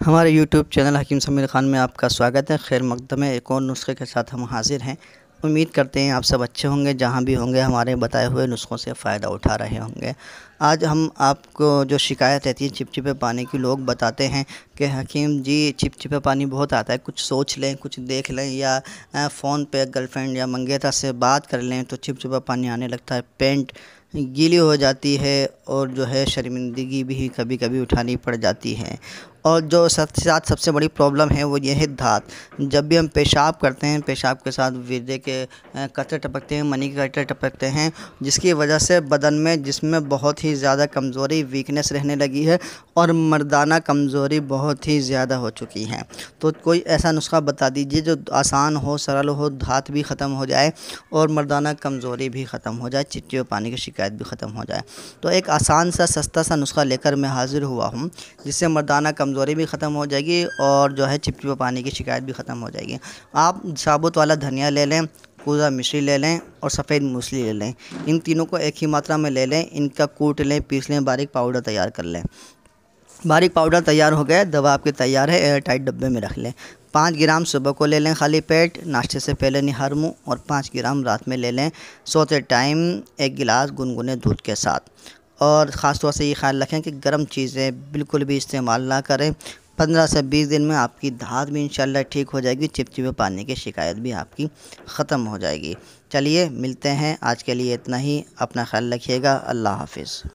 हमारे YouTube channel हकीम समीर ख़ान में आपका स्वागत है। खैर, मकदम एक और नुस्खे के साथ हम हाजिर हैं। उम्मीद करते हैं आप सब अच्छे होंगे, जहाँ भी होंगे, हमारे बताए हुए नुस्खों से फ़ायदा उठा रहे होंगे। आज हम आपको जो शिकायत रहती है चिपचिपे पानी की, लोग बताते हैं कि हकीम जी, चिपचिपे पानी बहुत आता है। कुछ सोच लें, कुछ देख लें या फ़ोन पे गर्लफ्रेंड या मंगेता से बात कर लें तो चिपचिपा पानी आने लगता है। पेंट गीली हो जाती है और जो है शर्मिंदगी भी कभी कभी उठानी पड़ जाती है। और जो सबसे साथ सबसे बड़ी प्रॉब्लम है वो ये है धात जब भी हम पेशाब करते हैं, पेशाब के साथ वीर्य के कचरे टपकते हैं, मनी के कचरे टपकते हैं, जिसकी वजह से बदन में, जिसमें बहुत ही ज़्यादा कमज़ोरी वीकनेस रहने लगी है और मर्दाना कमज़ोरी बहुत ही ज़्यादा हो चुकी है। तो कोई ऐसा नुस्खा बता दीजिए जो आसान हो, सरल हो धात भी ख़त्म हो जाए और मर्दाना कमज़ोरी भी ख़त्म हो जाए चिट्टी और पानी की शिकायत भी ख़त्म हो जाए। तो एक आसान सा, सस्ता सा नुस्खा लेकर मैं हाज़िर हुआ हूँ, जिससे मर्दाना कमज़ोरी भी ख़त्म हो जाएगी और जो है चिपचिपा पानी की शिकायत भी ख़त्म हो जाएगी। आप साबुत वाला धनिया ले लें पूरा मिश्री ले लें और सफ़ेद मूसली ले लें। इन तीनों को एक ही मात्रा में ले लें, इनका कूट लें, पीस लें, बारीक पाउडर तैयार कर लें। बारीक पाउडर तैयार हो गया, दवा आपकी तैयार है एयर टाइट डब्बे में रख लें। पाँच ग्राम सुबह को ले लें खाली पेट, नाश्ते से पहले निहर मुँह और पाँच ग्राम रात में ले लें। सोते टाइम एक गिलास गुनगुने दूध के साथ। और ख़ास तौर से ये ख्याल रखें कि गर्म चीज़ें बिल्कुल भी इस्तेमाल ना करें। पंद्रह से बीस दिन में आपकी धात भी इंशाल्लाह ठीक हो जाएगी, चिपचिपे पानी की शिकायत भी आपकी ख़त्म हो जाएगी। चलिए, मिलते हैं। आज के लिए इतना ही। अपना ख्याल रखिएगा। अल्लाह हाफिज़।